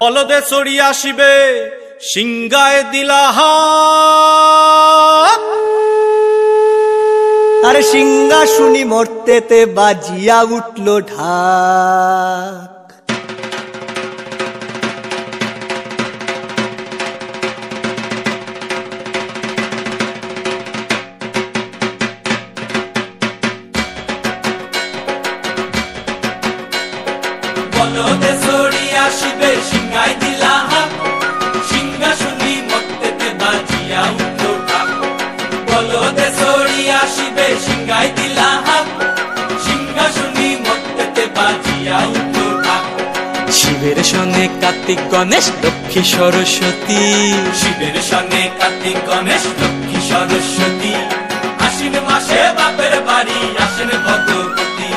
অলদে চড়ি আসিবে সিংগায় দিলাহা আরে সিংহা শুনি মরতেতে বাজিয়া উঠল ঢাক। আসিবে শিবের সঙ্গে কার্তিক গণেশ, লক্ষ্মী সরস্বতী। শিবের সঙ্গে কার্তিক গণেশ, লক্ষ্মী সরস্বতী। আশ্বিন মাসে বাপের বাড়ি আসেন ভগবতী।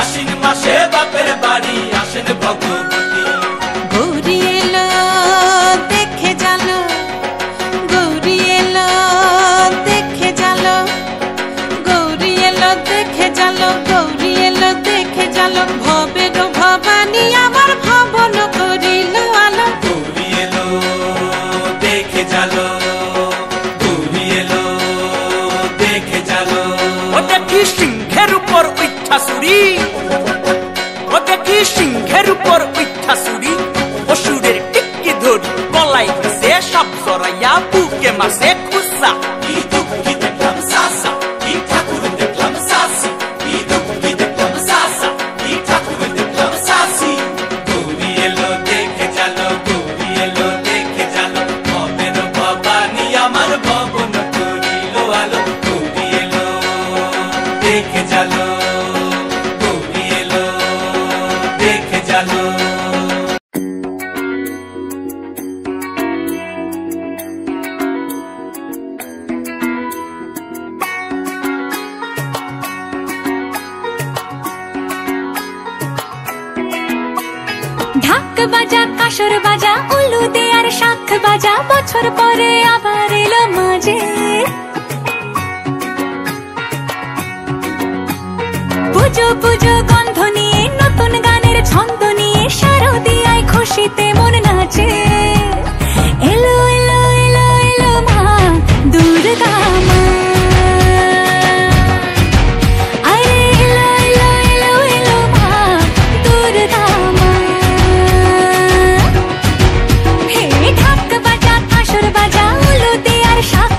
আশ্বিন মাসে বাপের বাড়ি আসেন ভগবতী। দেখে চালো ও দেখি সিংহের উপর উঠা সুরি। ও দেখি সিংহের উপর উঠা সুরি। অসুরের টিকি ধরি কলাই সে সব সরাইয়া বুকে মাসে বাজা, কাসর বাজা উলু দে আর শাখ বাজা, বছর পরে আবার এলো মাঝে। পুজো পুজো, গন্ধ নিয়ে নতুন গানের ছন্দ নিয়ে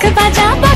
可发家